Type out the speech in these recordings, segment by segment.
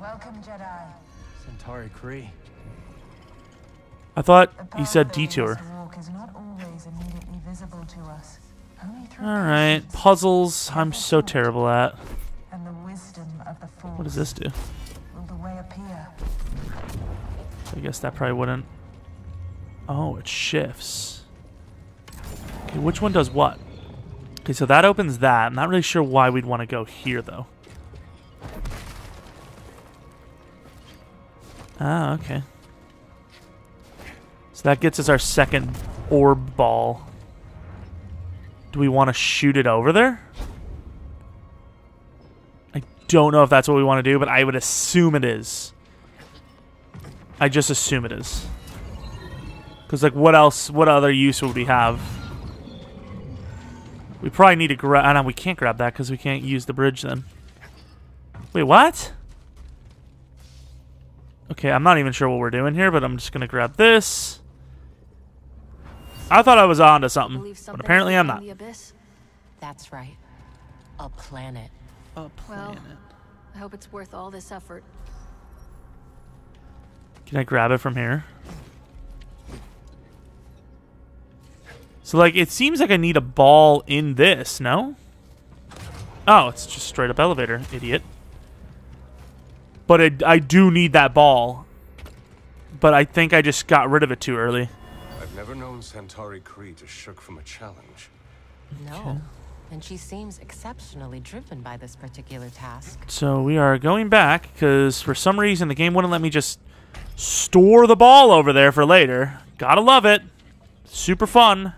Welcome, Jedi. Santari Khri. I thought The he said pathway detour. must walk is not always immediately visible to us. Only through Alright, puzzles I'm so terrible at. and the wisdom of the What does this do? will the way appear. I guess that probably wouldn't. Oh, it shifts. Okay, which one does what? Okay, so that opens that. I'm not really sure why we'd want to go here, though. Ah, okay. So that gets us our second orb ball. Do we want to shoot it over there? I don't know if that's what we want to do, but I would assume it is. I just assume it is. Because, like, what else, what other use would we have? We probably need to grab, I know we can't grab that because we can't use the bridge then. Wait, what? Okay, I'm not even sure what we're doing here, but I'm just going to grab this. I thought I was onto something, Believe but apparently I'm not. The abyss. That's right. A planet. A Well, I hope it's worth all this effort. Can I grab it from here? So, like, it seems like I need a ball in this, no? Oh, it's just straight up elevator, idiot. But it, I do need that ball. But I think I just got rid of it too early. I've never known Santari Khri to shirk from a challenge. No. And she seems exceptionally driven by this particular task. So we are going back because for some reason the game wouldn't let me just store the ball over there for later. Gotta love it. Super fun.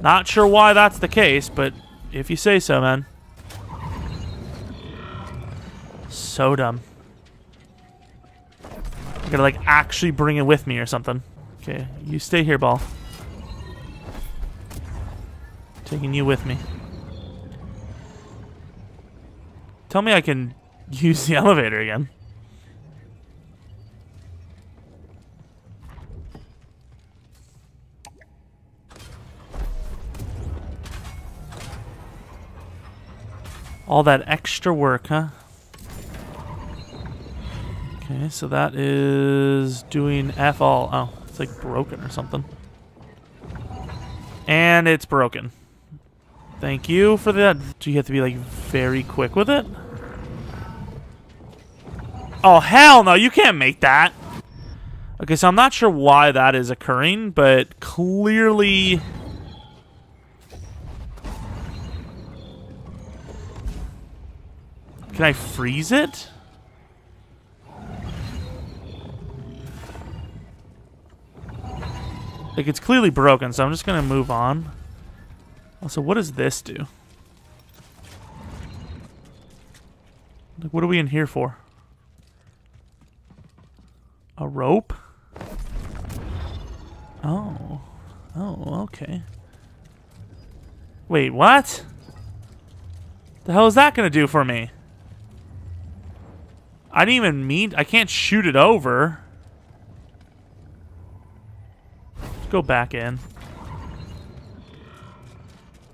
Not sure why that's the case, but if you say so, man. So dumb. I gotta like actually bring it with me or something. Okay, you stay here, ball. Taking you with me. Tell me I can use the elevator again. All that extra work, huh? Okay, so that is doing F all. Oh, it's like broken or something. And it's broken. Thank you for that. Do you have to be like very quick with it? Oh, hell no, you can't make that. Okay, so I'm not sure why that is occurring, but clearly... Can I freeze it? Like, it's clearly broken, so I'm just going to move on. Also, what does this do? Like, what are we in here for? A rope? Oh. Oh, okay. Wait, what? The hell is that going to do for me? I didn't even mean... I can't shoot it over. Let's go back in.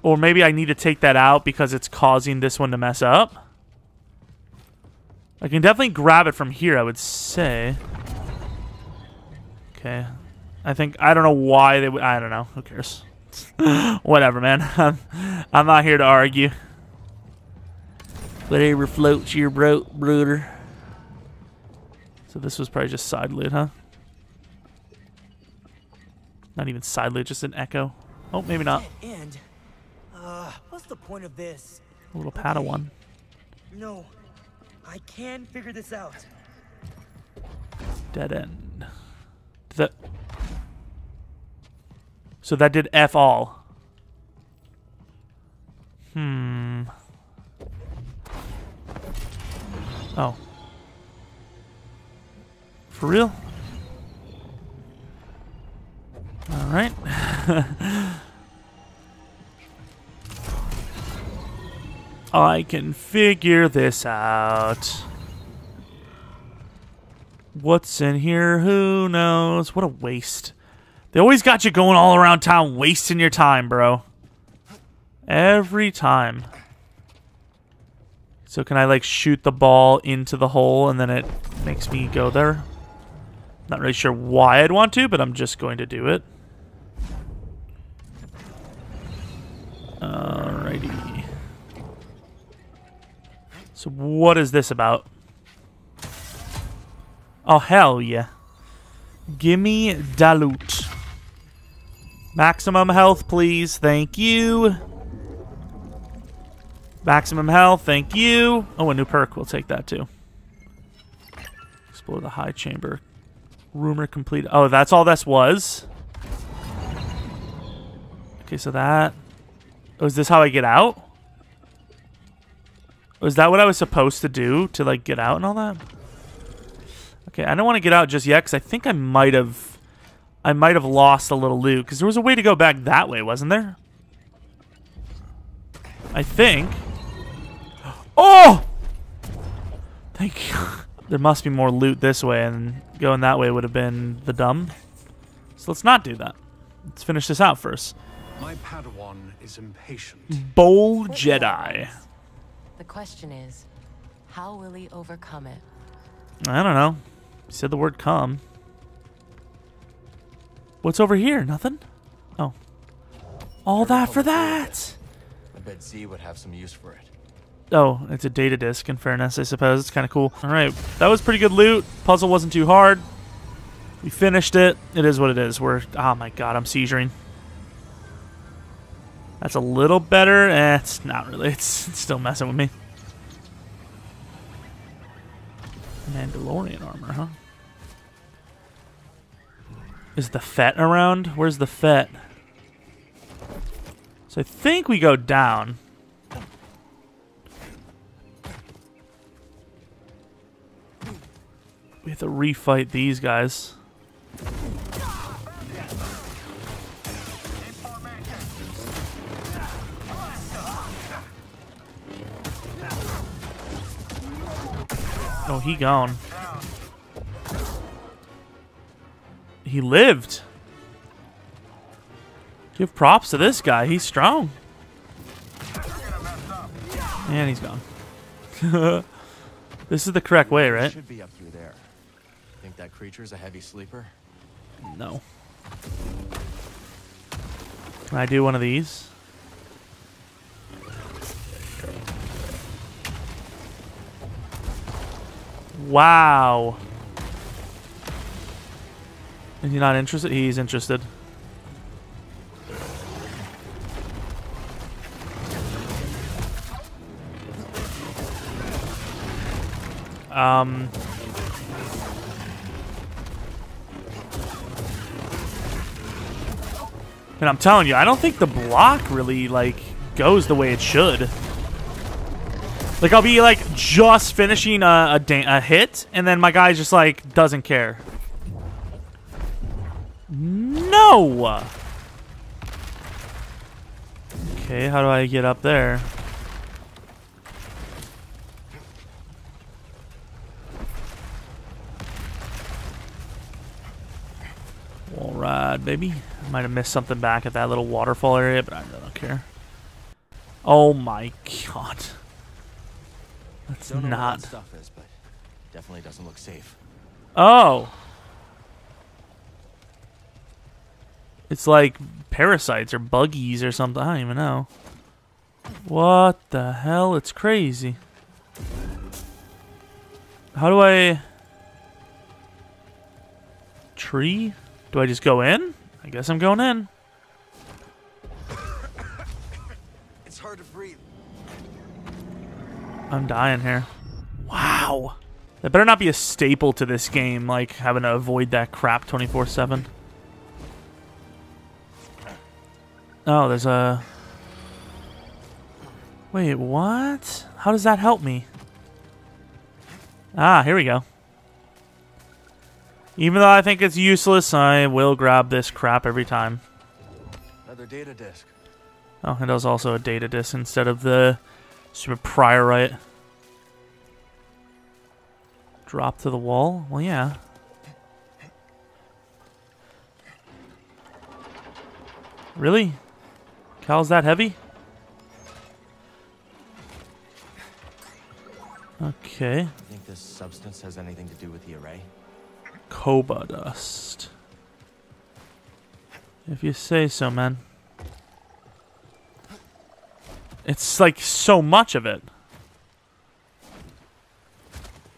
Or maybe I need to take that out because it's causing this one to mess up. I can definitely grab it from here, I would say. Okay. I think... I don't know why they would... I don't know. Who cares? Whatever, man. I'm, I'm not here to argue. Whatever floats your bro brother. So this was probably just side loot, huh? Not even side just an echo. Oh, maybe not. And, uh, what's the point of this? A little Padawan. No, I can figure this out. Dead end. Did that... So that did F all. Hmm. Oh. For real? Alright. I can figure this out. What's in here? Who knows? What a waste. They always got you going all around town wasting your time, bro. Every time. So can I like shoot the ball into the hole and then it makes me go there? Not really sure why I'd want to, but I'm just going to do it. Alrighty. So what is this about? Oh hell yeah. Gimme da loot. Maximum health, please. Thank you. Maximum health, thank you. Oh, a new perk. We'll take that too. Explore the high chamber. Rumor complete. Oh, that's all this was? Okay, so that... Oh, is this how I get out? Oh, was that what I was supposed to do to, like, get out and all that? Okay, I don't want to get out just yet because I think I might have... I might have lost a little loot because there was a way to go back that way, wasn't there? I think. Oh! Thank you. There must be more loot this way, and going that way would have been the dumb. So let's not do that. Let's finish this out first. My Padawan is impatient. Bowl Jedi. The question is, how will he overcome it? I don't know. He said the word come. What's over here? Nothing? Oh. All that for that! I bet Zee would have some use for it. Oh, it's a data disk, in fairness, I suppose. It's kind of cool. All right, that was pretty good loot. Puzzle wasn't too hard. We finished it. It is what it is. We're... Oh, my God, I'm seizuring. That's a little better. Eh, it's not really. It's, it's still messing with me. Mandalorian armor, huh? Is the Fett around? Where's the Fett? So I think we go down. We have to refight these guys. He gone. He lived. Give props to this guy. He's strong. And he's gone. this is the correct way, right? Should be up through there. Think that creature's a heavy sleeper? No. Can I do one of these? Wow. Is he not interested? He's interested. Um... And I'm telling you, I don't think the block really, like, goes the way it should. Like, I'll be, like, just finishing a, a, a hit, and then my guy just, like, doesn't care. No! Okay, how do I get up there? Alright, ride, I Might have missed something back at that little waterfall area, but I don't care. Oh my god. That's Don't not. stuff is, but definitely doesn't look safe. Oh. It's like parasites or buggies or something. I don't even know. What the hell? It's crazy. How do I... Tree? Do I just go in? I guess I'm going in. I'm dying here. Wow. That better not be a staple to this game, like having to avoid that crap 24-7. Oh, there's a... Wait, what? How does that help me? Ah, here we go. Even though I think it's useless, I will grab this crap every time. Another data disk. Oh, and there's also a data disk instead of the super priorite. Drop to the wall? Well, yeah. Really? Cal's that heavy? Okay. I think this substance has anything to do with the array? Koboh dust. If you say so, man. It's like so much of it.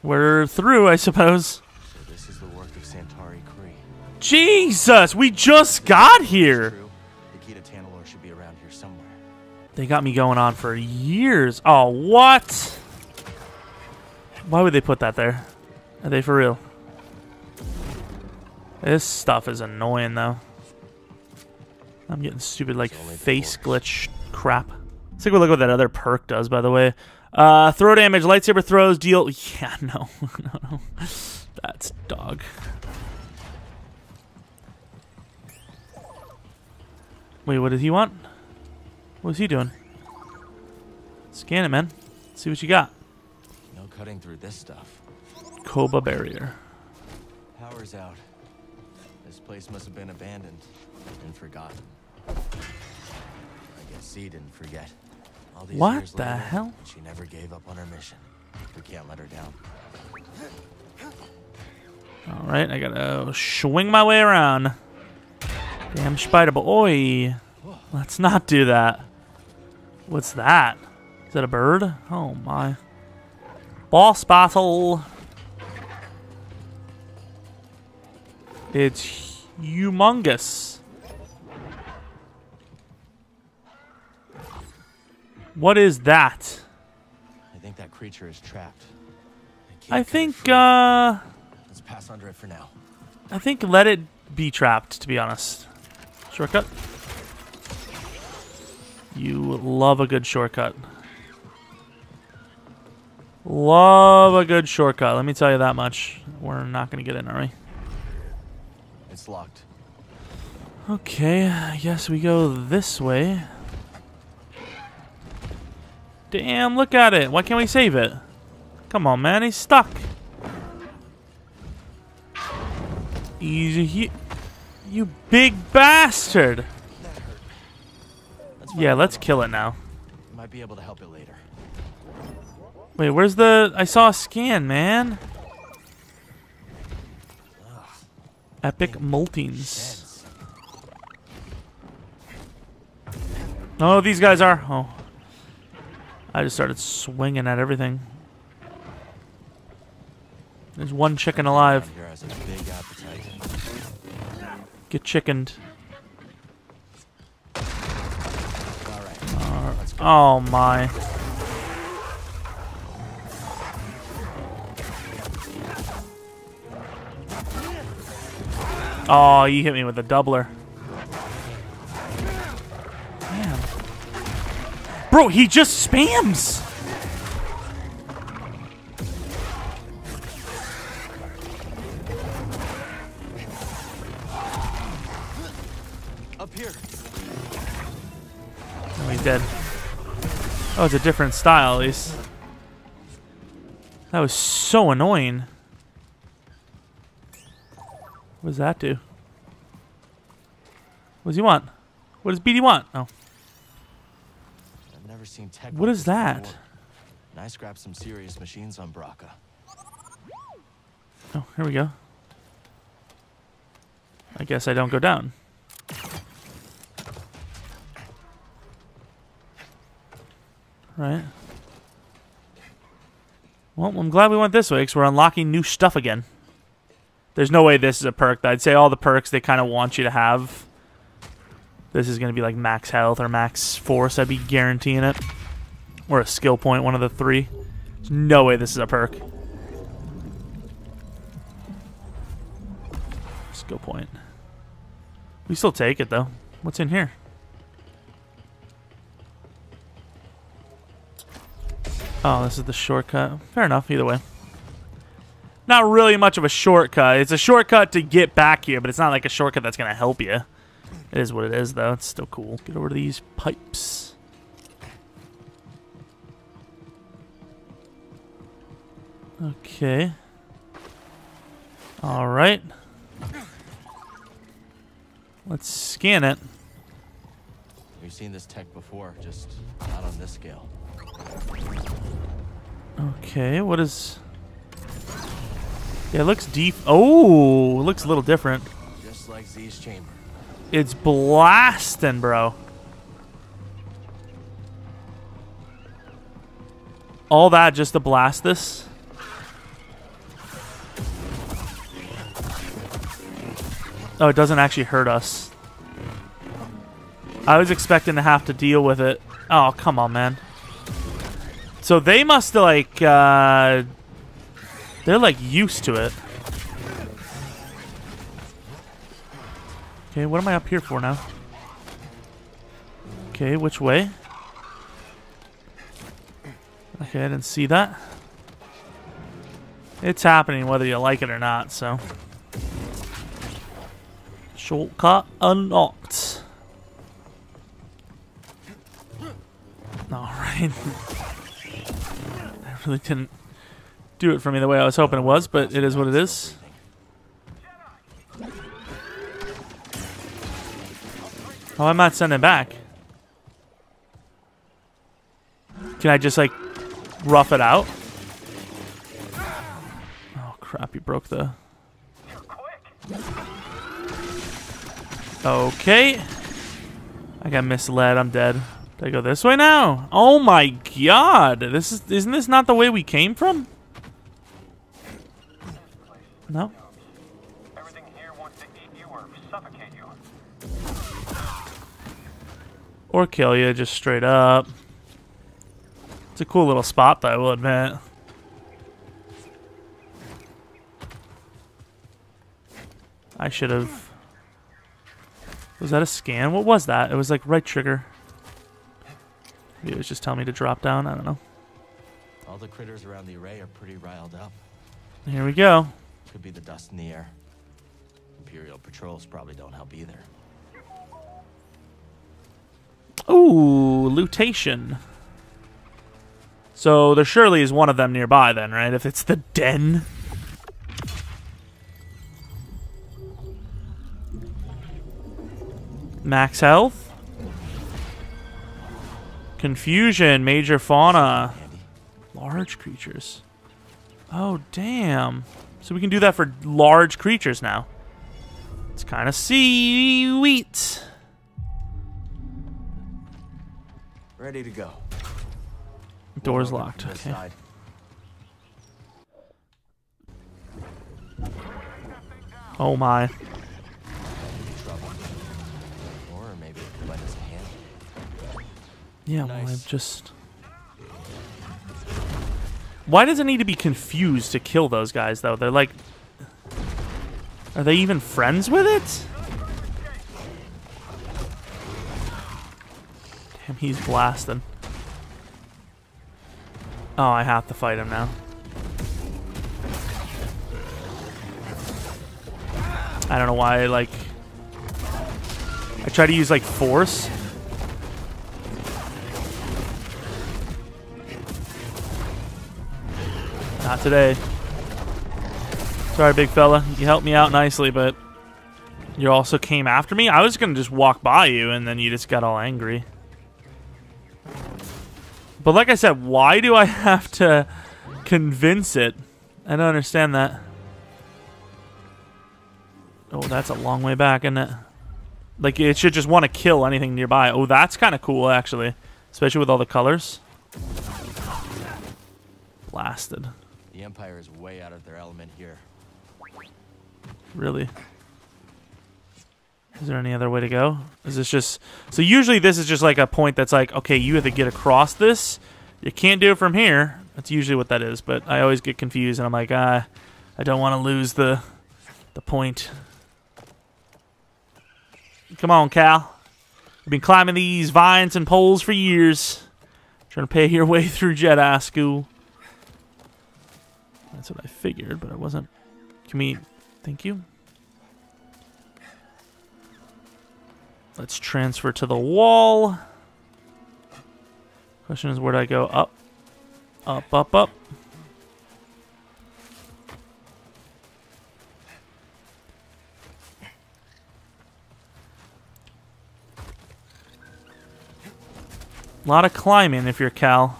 We're through, I suppose. So this is the work of Santari Khri. Jesus, we just got here. True. The key to should be around here somewhere. They got me going on for years. Oh, what? Why would they put that there? Are they for real? This stuff is annoying, though. I'm getting stupid, like, It's only the face glitch crap. Let's take a look at what that other perk does, by the way. Uh, throw damage, lightsaber throws, deal... Yeah, no. no, no. That's dog. Wait, what does he want? What's he doing? Scan it, man. See what you got. No cutting through this stuff. Koboh barrier. Power's out. This place must have been abandoned and forgotten. I guess he didn't forget. What the later, hell? She never gave up on her mission. We can't let her down. All right, I gotta swing my way around. Damn spider boy. Let's not do that. What's that? Is that a bird? Oh my. Boss battle. It's humongous. What is that? I think that creature is trapped. I think, uh, Let's pass under it for now. I think let it be trapped, to be honest. Shortcut. You love a good shortcut. Love a good shortcut. Let me tell you that much. We're not going to get in, are we? It's locked. Okay, I guess we go this way. Damn, look at it. Why can't we save it? Come on, man. He's stuck. Easy. You, you big bastard. Yeah, let's kill it now. Might be able to help it later. Wait, where's the... I saw a scan, man. Epic Multings. Heads. Oh, these guys are. Oh. I just started swinging at everything. There's one chicken alive. Get chickened. Right. Oh my. Oh, you hit me with a doubler. Bro, he just spams! Up here. Oh, he's dead. Oh, it's a different style, at least. That was so annoying. What does that do? What does he want? What does BD want? Oh. Seen tech. What is that? before. And I scrapped some serious machines on Bracca. Oh, here we go. I guess I don't go down. Right. Well, I'm glad we went this way because we're unlocking new stuff again. There's no way this is a perk. I'd say all the perks they kind of want you to have. This is going to be like max health or max force. I'd be guaranteeing it. Or a skill point, one of the three. There's no way this is a perk. Skill point. We still take it though. What's in here? Oh, this is the shortcut. Fair enough, either way. Not really much of a shortcut. It's a shortcut to get back here, but it's not like a shortcut that's going to help you. It is what it is, though. It's still cool. Get over to these pipes. Okay. All right. Let's scan it. We've seen this tech before, just not on this scale. Okay, what is... Yeah, it looks deep. Oh, it looks a little different. Just like Zee's chamber. It's blasting, bro. All that just to blast this? Oh, it doesn't actually hurt us. I was expecting to have to deal with it. Oh, come on, man. So they must like, uh... They're like used to it. Okay, what am I up here for now? Okay, which way? Okay, I didn't see that. It's happening whether you like it or not, so. Shortcut unlocked. Alright. I really didn't do it for me the way I was hoping it was, but it is what it is. Oh, I'm not sending back. Can I just, like, rough it out? Oh, crap, you broke the... Okay. I got misled. I'm dead. Did I go this way now? Oh my god. This is isn't this not the way we came from? No. Everything here wants to eat you or suffocate you. Or kill you just straight up. It's a cool little spot though, I will admit. I should have Was that a scan? What was that? It was like right trigger. Maybe it was just telling me to drop down. I don't know. All the critters around the array are pretty riled up. Here we go. Could be the dust in the air. Imperial patrols probably don't help either. Ooh, Lutation. So there surely is one of them nearby then, right? If it's the den. Max health. Confusion, major fauna. Large creatures. Oh, damn. So we can do that for large creatures now. It's kind of sweet. Ready to go. Door's We'll locked. Okay. side. Oh my. Or maybe it could lend us a hand. Yeah, well, I've just. Why does it need to be confused to kill those guys, though? They're like. Are they even friends with it? Damn, he's blasting. Oh, I have to fight him now. I don't know why, like. I try to use, like, force. Not today. Sorry, big fella. You helped me out nicely, but you also came after me. I was gonna just walk by you, and then you just got all angry. But like I said, why do I have to convince it? I don't understand that. Oh, that's a long way back, isn't it? Like, it should just want to kill anything nearby. Oh, that's kind of cool, actually. Especially with all the colors. Blasted. The Empire is way out of their element here. Really? Is there any other way to go? Is this just... So usually this is just like a point that's like, okay, you have to get across this. You can't do it from here. That's usually what that is, but I always get confused and I'm like, ah, I don't want to lose the the point. Come on, Cal. You've been climbing these vines and poles for years. Trying to pay your way through Jedi school. That's what I figured, but I wasn't. Can we... Thank you. Let's transfer to the wall. Question is, where do I go? Up. Up, up, up. A lot of climbing if you're Cal.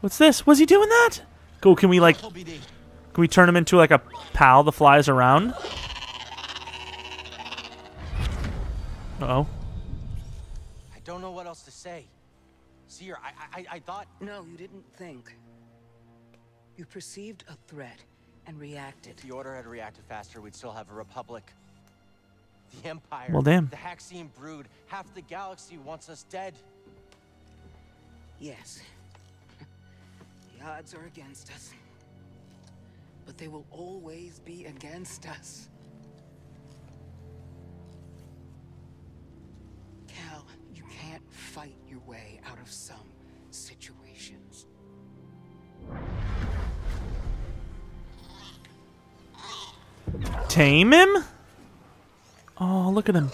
What's this? Was he doing that? Cool. Can we like? Can we turn him into like a pal that flies around? Uh oh. I don't know what else to say. Cere, I, I, I thought. No, you didn't think. You perceived a threat and reacted. If the Order had reacted faster, we'd still have a Republic. The Empire. Well, damn. The Haxion brood. Half the galaxy wants us dead. Yes. The odds are against us. But they will always be against us. Cal, you can't fight your way out of some situations. Tame him? Oh, look at him.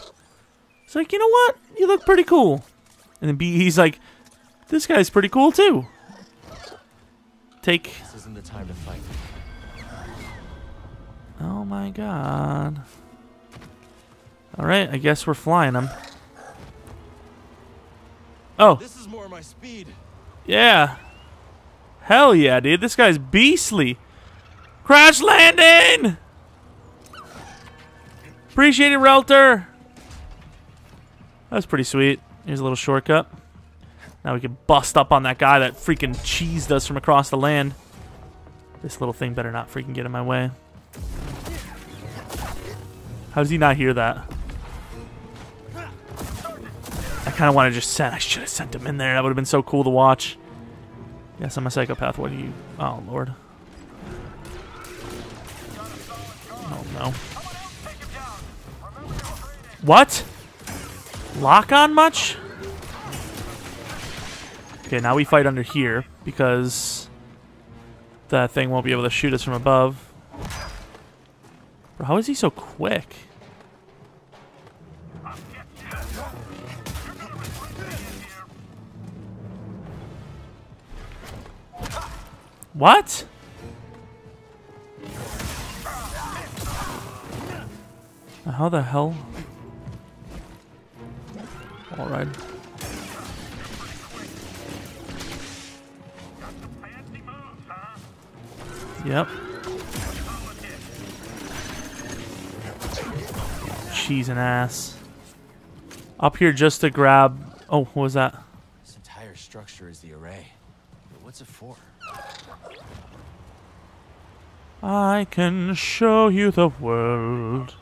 He's like, you know what? You look pretty cool. And then B, he's like, this guy's pretty cool too. Take. This isn't the time to fight. Oh my god. All right, I guess we're flying him. Oh, This is more my speed. yeah. Hell yeah, dude. This guy's beastly. Crash landing! Appreciate it, Relter. That's pretty sweet. Here's a little shortcut. Now we can bust up on that guy that freaking cheesed us from across the land. This little thing better not freaking get in my way. How does he not hear that? Kind of want to just send. I should have sent him in there. That would have been so cool to watch. Yes, I'm a psychopath. What do you? Oh lord. Oh no. What? Lock on much? Okay, now we fight under here because that thing won't be able to shoot us from above. Bro, how is he so quick? What? How the hell? Alright. Yep. Cheese and ass. Up here just to grab. Oh, what was that? This entire structure is the array. But what's it for? I can show you the world.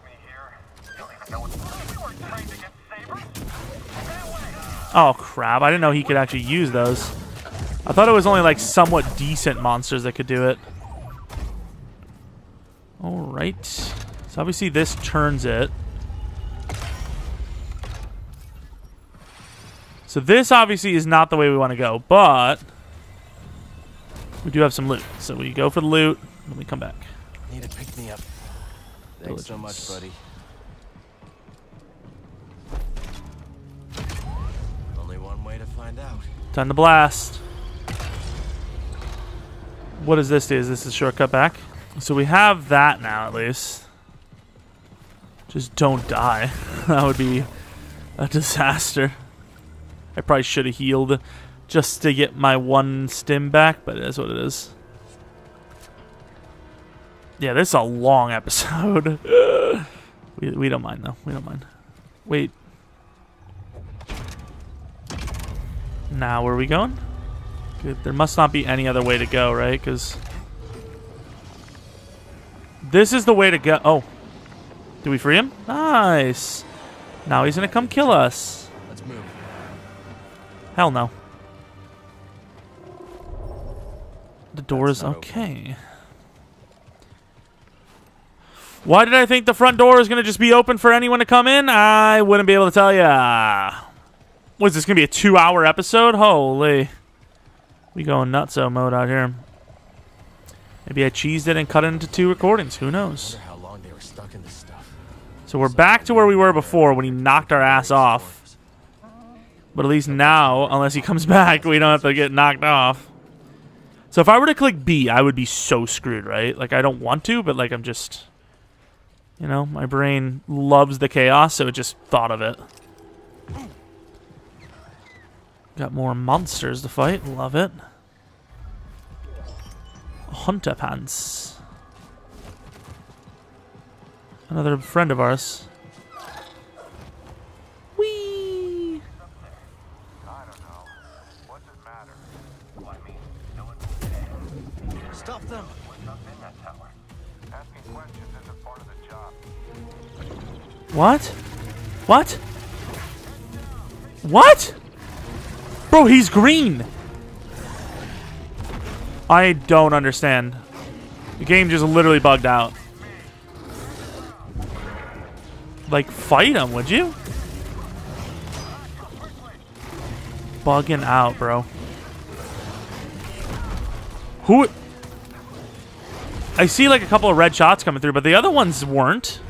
Oh crap! I didn't know he could actually use those. I thought it was only like somewhat decent monsters that could do it. All right. So obviously this turns it. So this obviously is not the way we want to go, but we do have some loot. So we go for the loot, then we come back. Need to pick me up. Thanks so much, buddy. Only one way to find out. Time to blast. What does this do? Is this a shortcut back? So we have that now, at least. Just don't die. that would be a disaster. I probably should have healed just to get my one stim back, but it is what it is. Yeah, this is a long episode. we, we don't mind, though. We don't mind. Wait. Now, where are we going? Good. There must not be any other way to go, right? Because this is the way to go. Oh, did we free him? Nice. Now he's gonna come kill us. Let's move. Hell no. The door That's is okay. Why did I think the front door is going to just be open for anyone to come in? I wouldn't be able to tell ya. Was this going to be a two-hour episode? Holy. We going nutso mode out here. Maybe I cheesed it and cut it into two recordings. Who knows? How long they were stuck in this stuff. So we're back to where we were before when he knocked our ass off. But at least now, unless he comes back, we don't have to get knocked off. So if I were to click B, I would be so screwed, right? Like I don't want to, but like I'm just you know, my brain loves the chaos, so it just thought of it. Got more monsters to fight. Love it. Hunter pants. Another friend of ours. What? What? What? Bro, he's green. I don't understand. The game just literally bugged out. Like, fight him, would you? Bugging out, bro. Who? I see like a couple of red shots coming through, but the other ones weren't.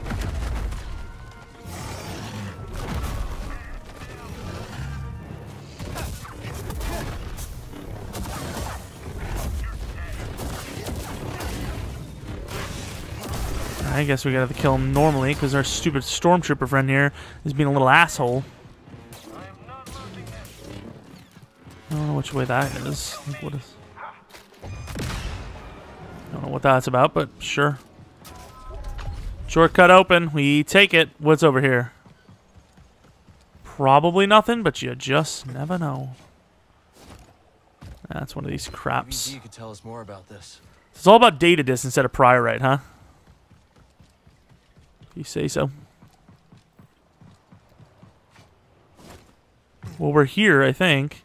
I guess we gotta kill him normally because our stupid stormtrooper friend here is being a little asshole. I don't know which way that is. Like, What is? I don't know what that's about, but sure. Shortcut open. We take it. What's over here? Probably nothing, but you just never know. That's one of these Maybe craps. Could tell us more about this. It's all about data disk instead of priorite, huh? You say so. Well, we're here, I think.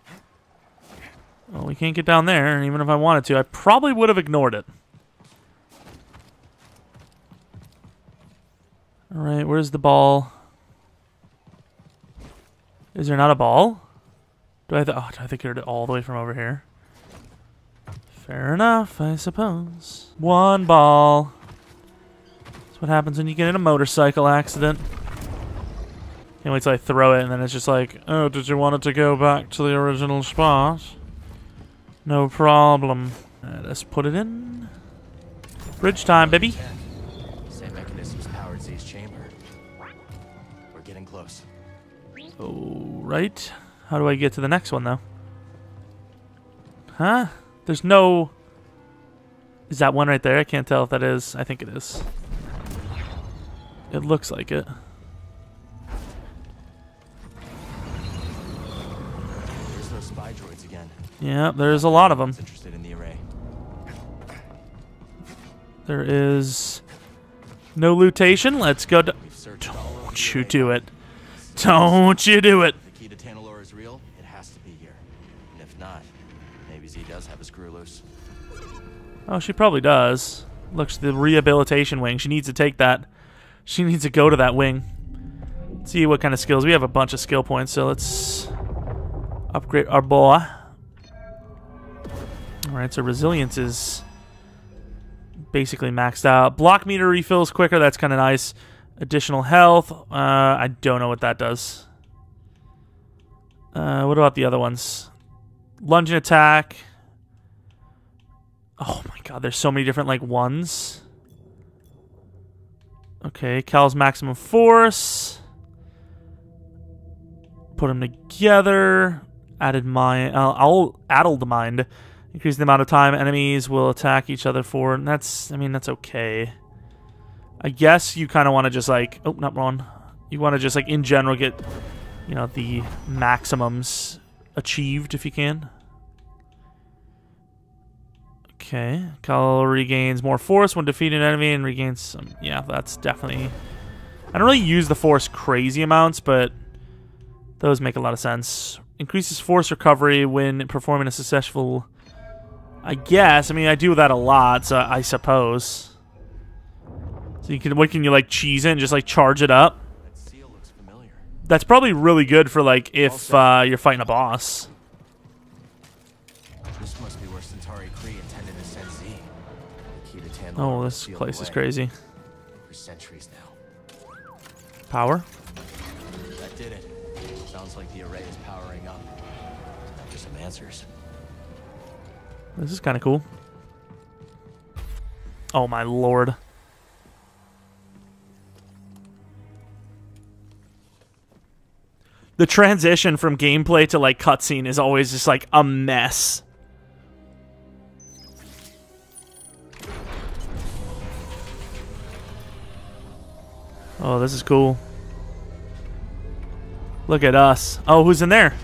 Well, we can't get down there, and even if I wanted to, I probably would have ignored it. Alright, where's the ball? Is there not a ball? Do I have oh, do I have to it all the way from over here? Fair enough, I suppose. One ball. What happens when you get in a motorcycle accident. Can't wait till I throw it and then it's just like, oh, did you want it to go back to the original spot? No problem. Uh, let's put it in. Bridge time, baby. Same mechanisms powered Zee's chamber. We're getting close. Oh, right. How do I get to the next one, though? Huh? There's no... Is that one right there? I can't tell if that is. I think it is. It looks like it. There's those spy droids again. Yeah, there's a lot of them. Interested in the array. There is no lutation. Let's go. To We've searched all over the Don't you do it. Don't you do it. If the key to Tanalorr is real, it has to be here. And if not, maybe Zee does have a screw loose. Oh, she probably does. Looks the rehabilitation wing. She needs to take that. She needs to go to that wing. See what kind of skills. We have a bunch of skill points, so let's upgrade our boy. Alright, so resilience is basically maxed out. Block meter refills quicker. That's kind of nice. Additional health. Uh, I don't know what that does. Uh, what about the other ones? Lunge and attack. Oh my god, there's so many different like ones. Okay, Cal's maximum force. Put them together. Added mind. Uh, I'll addle the mind. Increase the amount of time enemies will attack each other for. And that's. I mean, that's okay. I guess you kind of want to just like. Oh, not wrong. You want to just like in general get, you know, the maximums achieved if you can. Okay. Cal regains more force when defeating an enemy and regains some. Yeah, that's definitely. I don't really use the force crazy amounts, but those make a lot of sense. Increases force recovery when performing a successful. I guess. I mean, I do that a lot, so I suppose. So you can. What can you like cheese in? Just like charge it up. That seal looks familiar. That's probably really good for like if uh, you're fighting a boss. Oh, this place is crazy. For centuries now. Power. That did it. Sounds like the array is powering up. Time for some answers. This is kind of cool. Oh my lord. The transition from gameplay to like cutscene is always just like a mess. Oh, this is cool. Look at us. Oh, who's in there?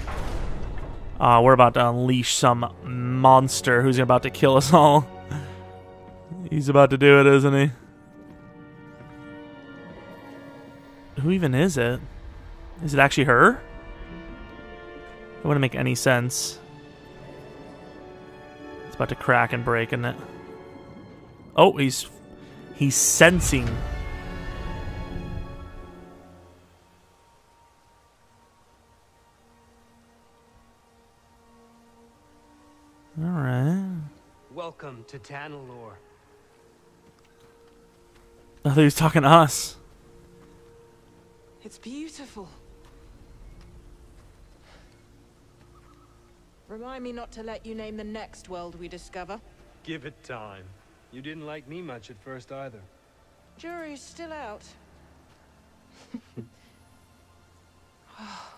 Uh, we're about to unleash some monster who's about to kill us all. He's about to do it, isn't he? Who even is it? Is it actually her? It wouldn't make any sense. It's about to crack and break, isn't it? Oh, he's he's sensing. All right. Welcome to Tanalorr. I thought he was talking to us. It's beautiful. Remind me not to let you name the next world we discover. Give it time. You didn't like me much at first either. Jury's still out.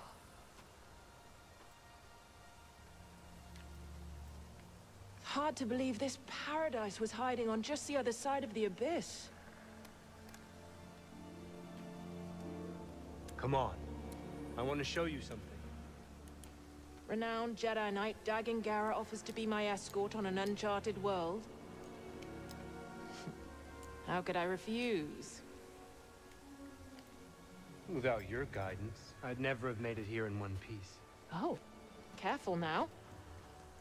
Hard to believe this paradise was hiding on just the other side of the abyss. Come on. I want to show you something. Renowned Jedi Knight Dagan Gera offers to be my escort on an uncharted world. How could I refuse? Without your guidance, I'd never have made it here in one piece. Oh, careful now.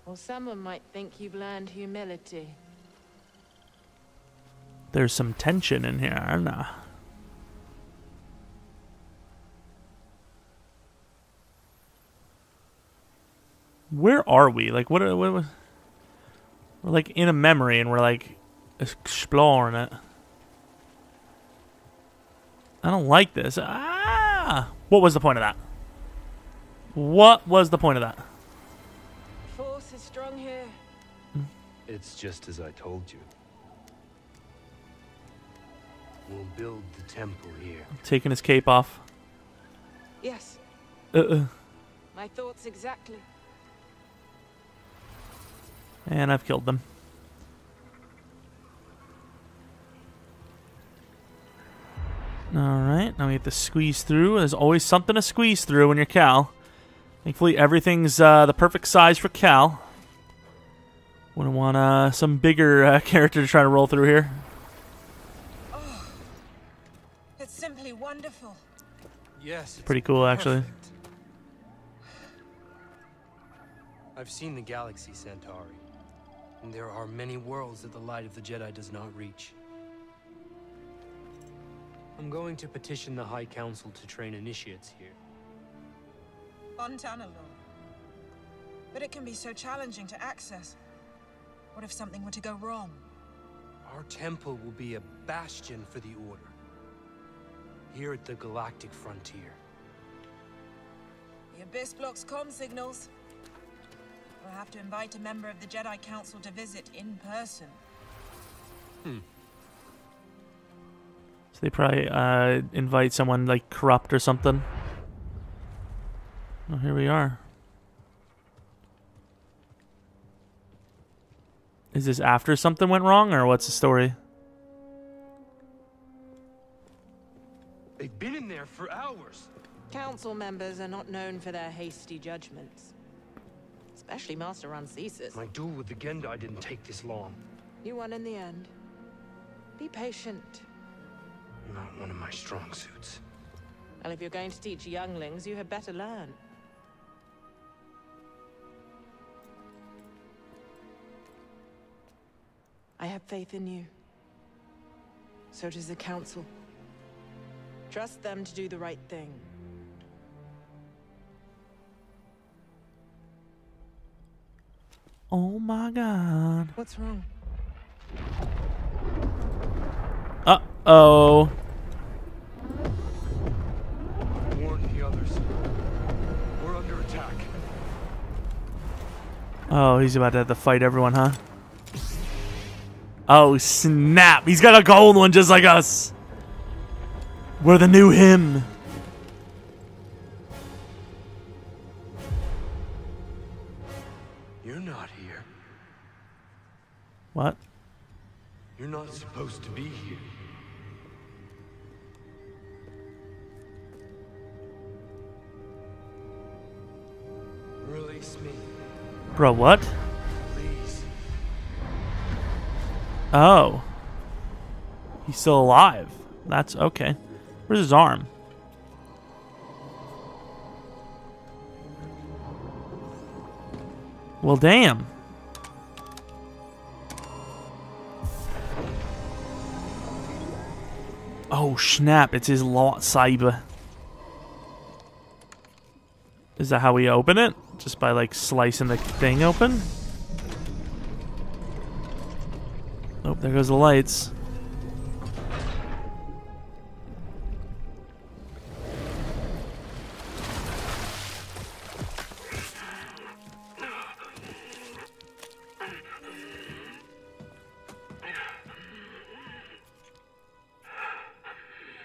Or someone might think you've learned humility. There's some tension in here. Nah. Where are we? Like, what? What? what- We're like in a memory, and we're like exploring it. I don't like this. Ah! What was the point of that? What was the point of that? It's just as I told you. We'll build the temple here. Taking his cape off. Yes, Uh-uh. my thoughts exactly. And I've killed them. Alright, now we have to squeeze through. There's always something to squeeze through when you're Cal. Thankfully, everything's uh, the perfect size for Cal. Wouldn't want uh, some bigger uh, character to try to roll through here. It's simply wonderful. Yes. it's Pretty cool, actually. perfect. I've seen the galaxy, Santari. And there are many worlds that the light of the Jedi does not reach. I'm going to petition the High Council to train initiates here. On Tanalorr. But it can be so challenging to access. What if something were to go wrong? Our temple will be a bastion for the Order. Here at the galactic frontier. The Abyss blocks comm signals. We'll have to invite a member of the Jedi Council to visit in person. Hmm. So they probably uh, invite someone like corrupt or something. Oh, here we are. Is this after something went wrong, or what's the story? They've been in there for hours. Council members are not known for their hasty judgments. Especially Master Rancisis. My duel with the Gendai didn't take this long. You won in the end. Be patient. Not one of my strong suits. And if you're going to teach younglings, you had better learn. I have faith in you. So does the Council. Trust them to do the right thing. Oh my god. What's wrong? Uh oh. Warn the others. We're under attack. Oh, he's about to have to fight everyone, huh? Oh, snap. He's got a gold one just like us. We're the new him. You're not here. What? You're not supposed to be here. Release me. Bro, what? Oh. He's still alive. That's okay. Where's his arm? Well, damn. Oh, snap. It's his lightsaber. Is that how we open it? Just by, like, slicing the thing open? Oh, there goes the lights.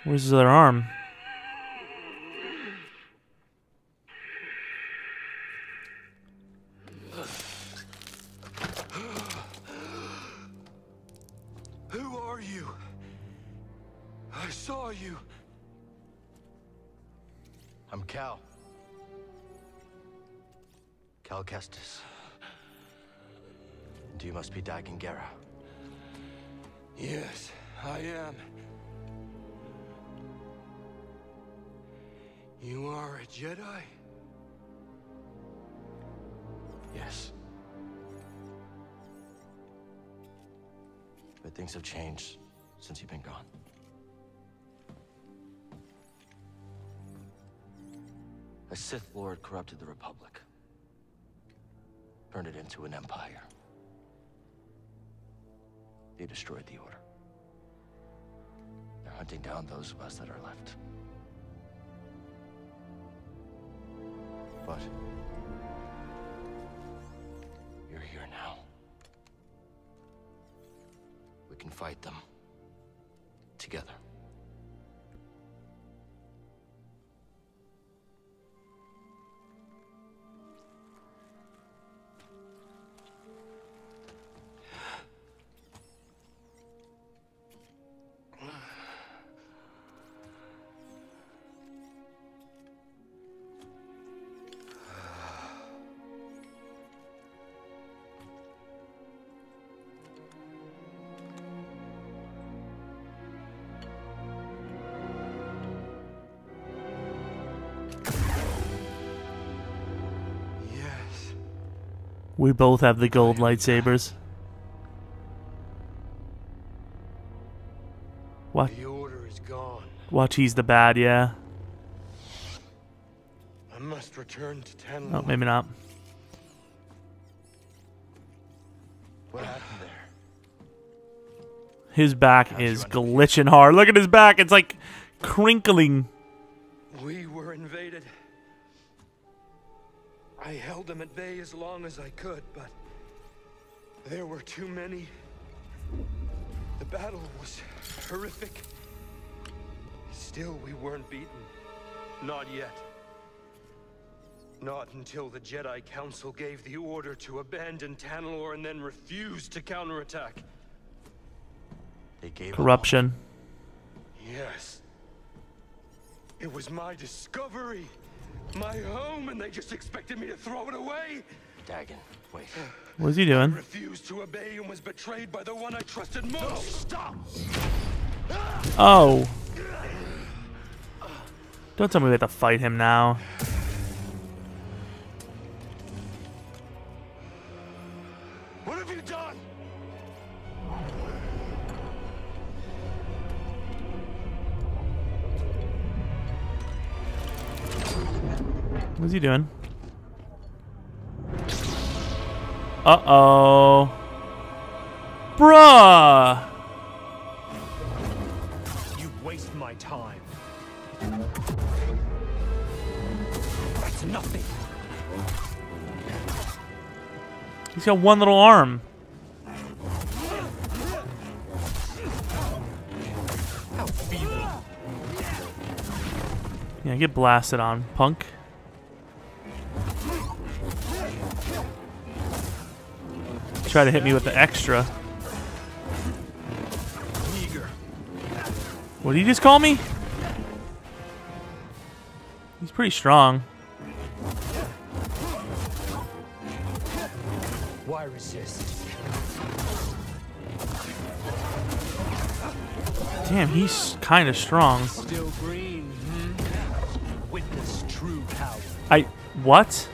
Where's his other arm? Cal. Cal Kestis. And you must be Dagan Gera. Yes, I am. You are a Jedi? Yes. But things have changed since you've been gone. A Sith Lord corrupted the Republic. Turned it into an empire. They destroyed the Order. They're hunting down those of us that are left. But... You're here now. We can fight them. Together. We both have the gold lightsabers. What? The Order is gone. Watch, he's the bad, yeah. I must return to Ten. Oh, maybe not. What happened there? His back is glitching hard. Look at his back. It's like crinkling. We were invaded. I held them at bay as long as I could, but there were too many. The battle was horrific. Still, we weren't beaten. Not yet. Not until the Jedi Council gave the order to abandon Tanalorr and then refused to counterattack. They gave Corruption. Yes. It was my discovery. My home, and they just expected me to throw it away? Dagan, wait. What's he doing? Refused to obey and was betrayed by the one I trusted most. stop! Oh. Don't tell me we have to fight him now. What's he doing? Uh-oh. Bruh! You waste my time. That's nothing. He's got one little arm. Yeah, get blasted on, punk. Try to hit me with the extra. What did he just call me? He's pretty strong. I resist. Damn, he's kind of strong. Still green, hmm? Witness true power. I what?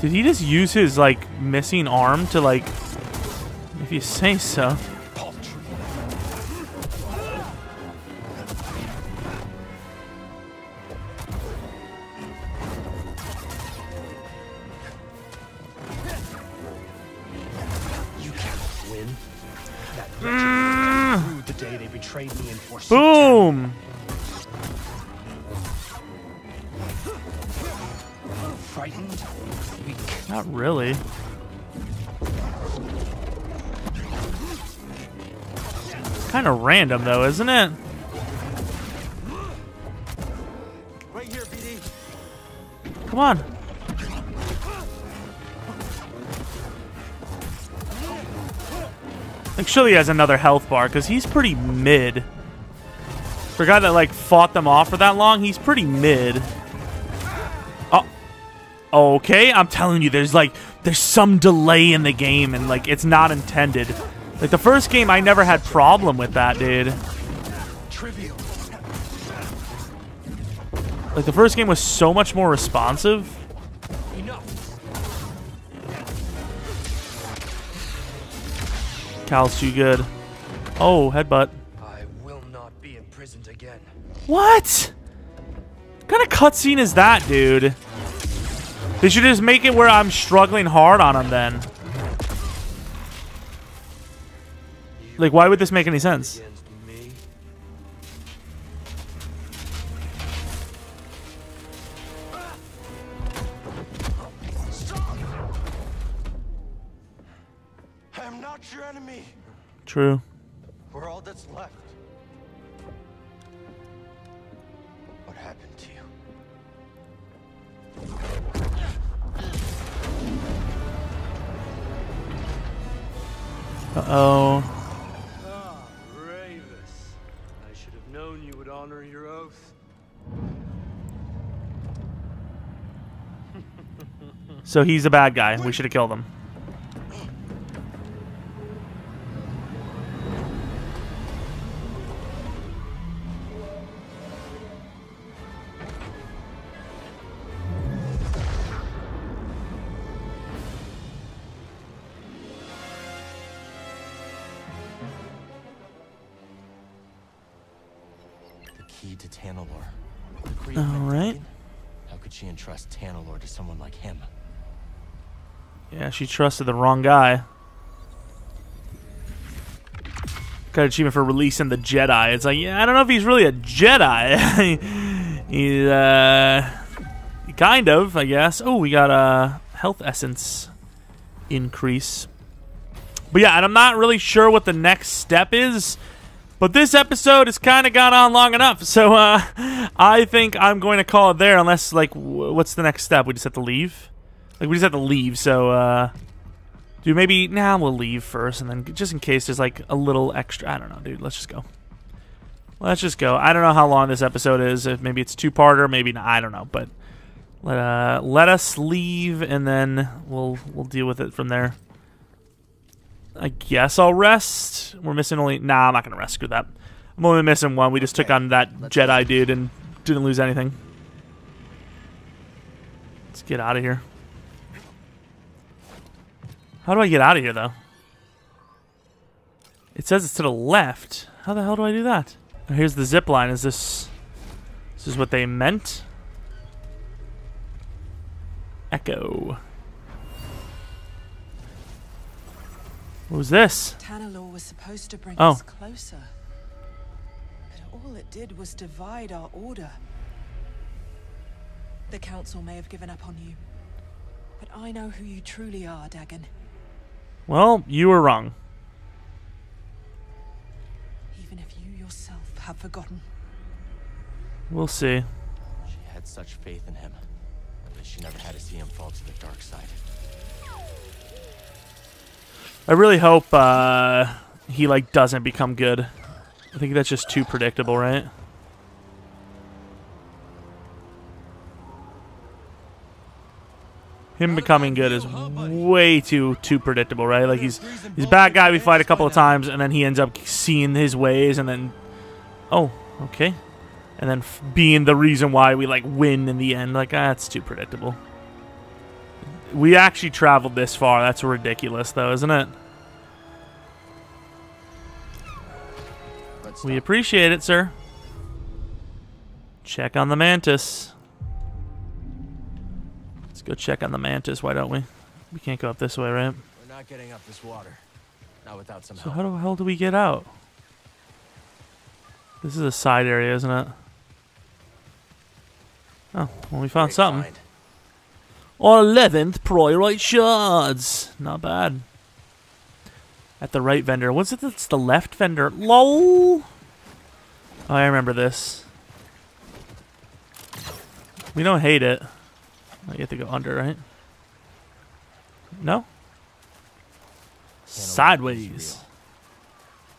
Did he just use his like missing arm to like? If you say so. Random though, isn't it? Right here, BD. Come on. Like, surely he has another health bar, because he's pretty mid. For a guy that, like, fought them off for that long, he's pretty mid. Oh. Okay, I'm telling you, there's, like, there's some delay in the game, and, like, it's not intended. Like, the first game, I never had problem with that, dude. Trivial. Like, the first game was so much more responsive. Cal's too good. Oh, headbutt. I will not be imprisoned again. What? What kind of cutscene is that, dude? They should just make it where I'm struggling hard on him then. Like, why would this make any sense? Against me. I am not your enemy. True. We're all that's left. What happened to you? Uh-oh. Ah, So he's a bad guy. We should have killed him. She trusted the wrong guy. Got achievement for releasing the Jedi. It's like, yeah, I don't know if he's really a Jedi. he's, uh, kind of, I guess. Oh, we got a health essence increase. But yeah, and I'm not really sure what the next step is. But this episode has kind of gone on long enough, so uh, I think I'm going to call it there. Unless, like, what's the next step? We just have to leave. Like, we just have to leave. So, uh, dude, maybe now nah, we'll leave first, and then just in case there's like a little extra. I don't know, dude. Let's just go. Let's just go. I don't know how long this episode is. If maybe it's two parter, maybe not. I don't know, but let uh, let us leave, and then we'll we'll deal with it from there. I guess I'll rest. We're missing only. Nah, I'm not gonna rest. Screw that. I'm only missing one. We just took on that Jedi dude and didn't lose anything. Let's get out of here. How do I get out of here, though? It says it's to the left. How the hell do I do that? Oh, here's the zip line. Is this... This is what they meant? Echo. What was this? Tanalorr was supposed to bring Oh. us closer. But all it did was divide our order. The Council may have given up on you. But I know who you truly are, Dagan. Well, you were wrong. Even if you yourself have forgotten. We'll see. She had such faith in him. But she never had to see him fall to the dark side. I really hope uh, he like doesn't become good. I think that's just too predictable, right? Him becoming good is way too too predictable, right? Like he's he's a bad guy. We fight a couple of times, and then he ends up seeing his ways, and then oh, okay, and then f- being the reason why we like win in the end. Like ah, that's too predictable. We actually traveled this far. That's ridiculous, though, isn't it? We appreciate it, sir. Check on the mantis. Go check on the mantis. Why don't we? We can't go up this way, right? We're not getting up this water. Not without some So help. how the hell do we get out? This is a side area, isn't it? Oh, well, we found Great something. find. Our 11th priorite shards. Not bad. At the right vendor. What's it? It's the left vendor. LOL. Oh, I remember this. We don't hate it. Oh, you have to go under, right? No? Sideways.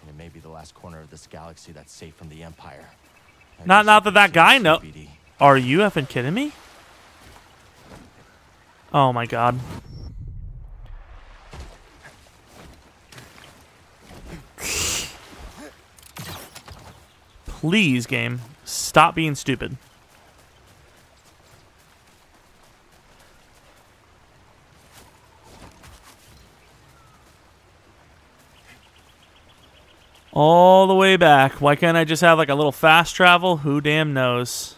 And it may be the last corner of this galaxy that's safe from the Empire. I Not- not that that guy CBD. Are you effing kidding me? Oh my god. Please, game. Stop being stupid. All the way back. Why can't I just have like a little fast travel? Who damn knows?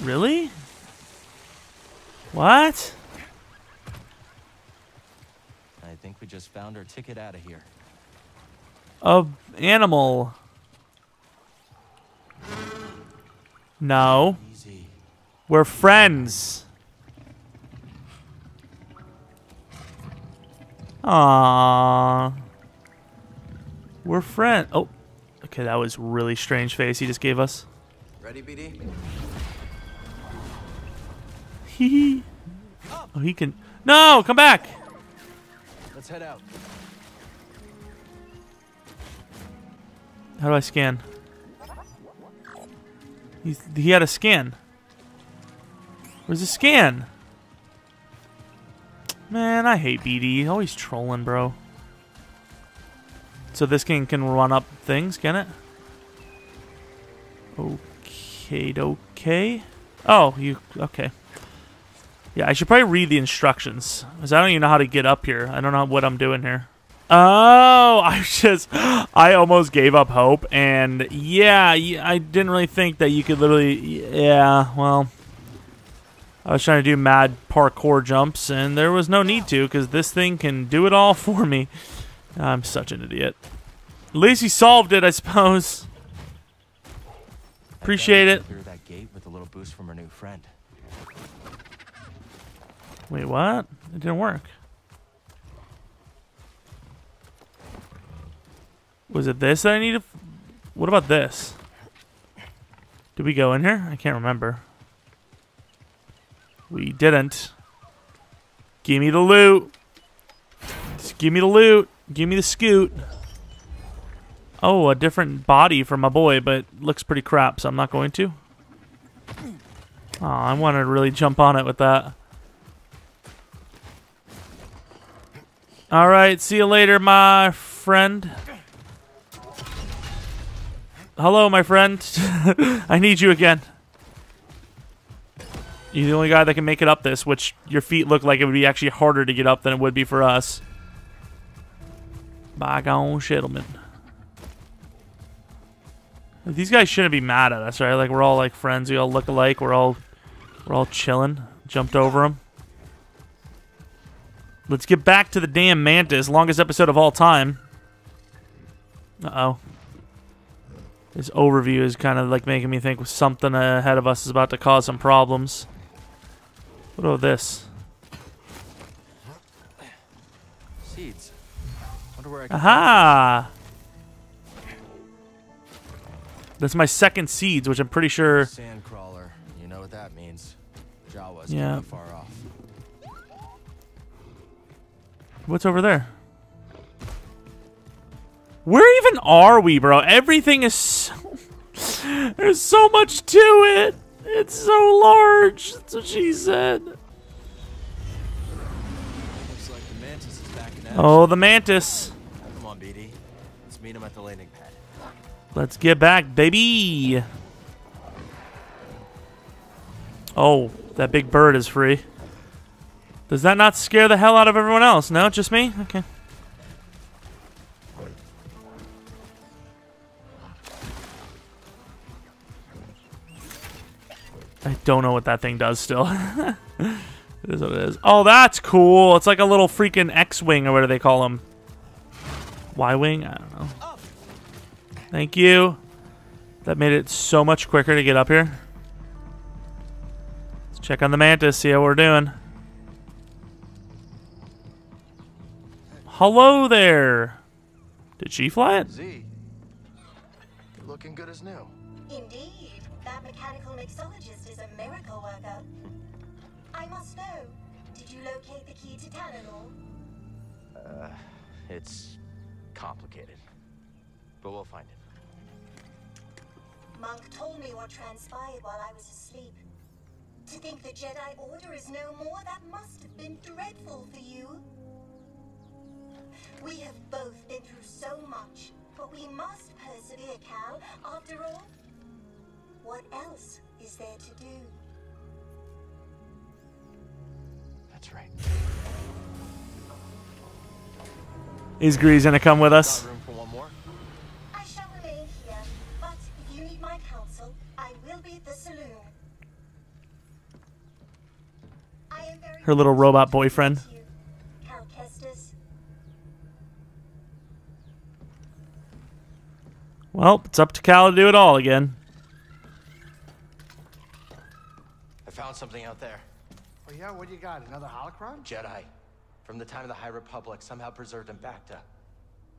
Really? What? I think we just found our ticket out of here. A animal. No. Easy. We're friends. Aww. We're friend. Oh. Okay, that was really strange face he just gave us. Ready, BD? Hee. Oh, he can. No, come back. Let's head out. How do I scan? He's, he had a scan. Where's the scan? Man, I hate BD. Always trolling, bro. So this can can run up things, can it? Okay, okay. Oh, you okay? Yeah, I should probably read the instructions, cause I don't even know how to get up here. I don't know what I'm doing here. Oh, I just, I almost gave up hope, and yeah, I didn't really think that you could literally, yeah, well, I was trying to do mad parkour jumps, and there was no need to, because this thing can do it all for me. I'm such an idiot. At least he solved it, I suppose. Appreciate it. Clear that gate with a little boost from our new friend. Wait, what? It didn't work. Was it this that I needed? What about this? Did we go in here? I can't remember. We didn't. Give me the loot. Just give me the loot. Give me the scoot. Oh, a different body for my boy, but looks pretty crap, so I'm not going to. Oh, I wanted to really jump on it with that. All right, see you later, my friend. Hello, my friend. I need you again. You're the only guy that can make it up this, which your feet look like it would be actually harder to get up than it would be for us. Bygone Shittleman. These guys shouldn't be mad at us, right? Like we're all like friends. We all look alike. We're all we're all chilling. Jumped over them. Let's get back to the damn mantis. Longest episode of all time. Uh oh. This overview is kind of like making me think something ahead of us is about to cause some problems. What about this? Seeds. Wonder where I can Aha! That's my second seeds, which I'm pretty sure. Sandcrawler. You know what that means. Jawas Yeah. far off. What's over there? Where even are we, bro? Everything is so... There's so much to it. It's so large. That's what she said. Looks like the Mantis is back in. Oh, the mantis. Come on, BD. Let's meet him at the landing pad. Let's get back, baby. Oh, that big bird is free. Does that not scare the hell out of everyone else? No, just me? Okay. Don't know what that thing does still. it is what it is. Oh, that's cool. It's like a little freaking X-Wing or what do they call them? Y-Wing? I don't know. Thank you. That made it so much quicker to get up here. Let's check on the Mantis, see how we're doing. Hello there. Did she fly it? Zee, looking good as new. Indeed, that mechanical mixologist Know, did you locate the key to Tanalorr? Uh, it's complicated, but we'll find it. Monk told me what transpired while I was asleep. To think the Jedi Order is no more, that must have been dreadful for you. We have both been through so much, but we must persevere, Cal. After all, what else is there to do? That's right. Is Greez gonna come with us? Room for one more? I shall remain here, but if you need my counsel, I will be at the saloon. I am very Her little robot boyfriend. you, Cal Kestis. Well, it's up to Cal to do it all again. I found something out there. Oh yeah, what do you got? Another holocron? Jedi. From the time of the High Republic, somehow preserved in Bacta.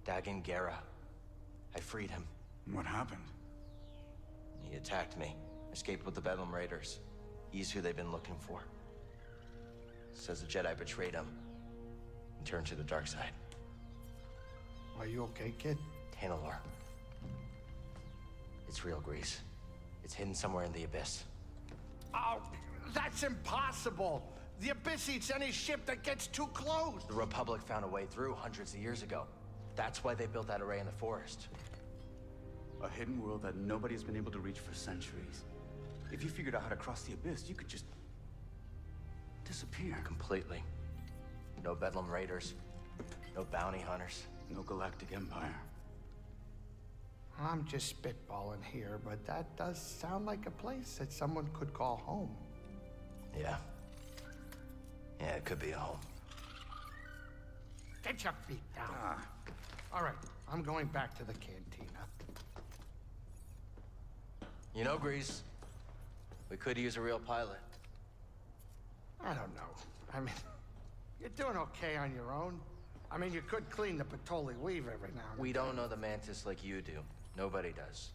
Dagan Gera. I freed him. What happened? He attacked me. Escaped with the Bedlam Raiders. He's who they've been looking for. Says the Jedi betrayed him. And turned to the dark side. Are you okay, kid? Tanalorr. It's real Greez. It's hidden somewhere in the abyss. Oh, that's impossible. The Abyss eats any ship that gets too close. The Republic found a way through hundreds of years ago. That's why they built that array in the forest. A hidden world that nobody's been able to reach for centuries. If you figured out how to cross the abyss, you could just disappear. Completely. No Bedlam Raiders. No bounty hunters. No galactic empire. I'm just spitballing here, but that does sound like a place that someone could call home. Yeah. Yeah, it could be a home. Get your feet down. Ah. All right, I'm going back to the cantina. You know, Greez, we could use a real pilot. I don't know. I mean, you're doing okay on your own. I mean, you could clean the Patoli weave every now and We don't know the Mantis like you do. Nobody does.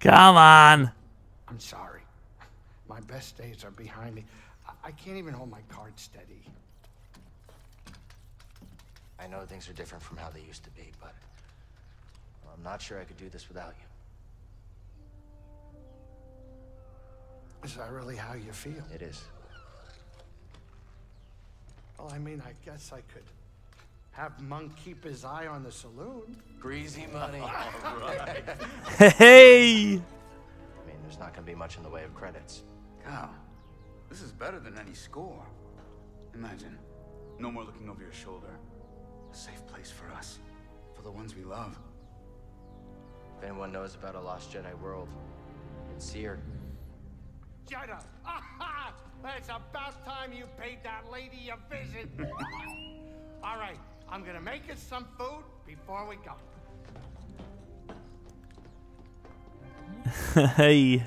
Come on. I'm sorry. My best days are behind me. I, I can't even hold my card steady. I know things are different from how they used to be, but I'm not sure I could do this without you. Is that really how you feel? It is. Well, I mean, I guess I could have Monk keep his eye on the saloon. Greasy money. Hey! I mean, there's not gonna be much in the way of credits. Cal, this is better than any score. Imagine, no more looking over your shoulder. A safe place for us, for the ones we love. If anyone knows about a lost Jedi world, it's here. Jedi! Aha! It's about time you paid that lady a visit. All right, I'm gonna make us some food before we go. hey.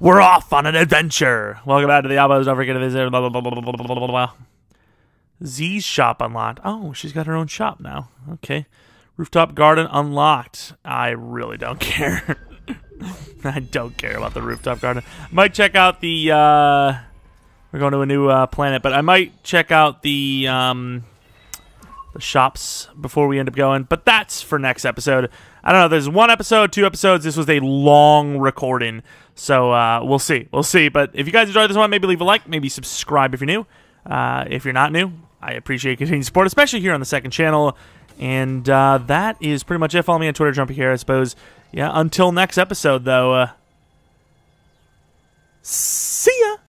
We're off on an adventure. Welcome back to the Albos. Don't forget to visit. Blah, blah, blah. Zee's shop unlocked. Oh, she's got her own shop now. Okay. Rooftop garden unlocked. I really don't care. I don't care about the rooftop garden. Might check out the uh, We're going to a new uh, planet, but I might check out the um, shops before we end up going. But that's for next episode. I don't know. There's one episode, two episodes. This was a long recording, so uh, we'll see. We'll see. But if you guys enjoyed this one, maybe leave a like, maybe subscribe if you're new. Uh, if you're not new, I appreciate continued support, especially here on the second channel. And uh, that is pretty much it. Follow me on Twitter, Jumpy here, I suppose. Yeah. Until next episode, though. Uh, see ya.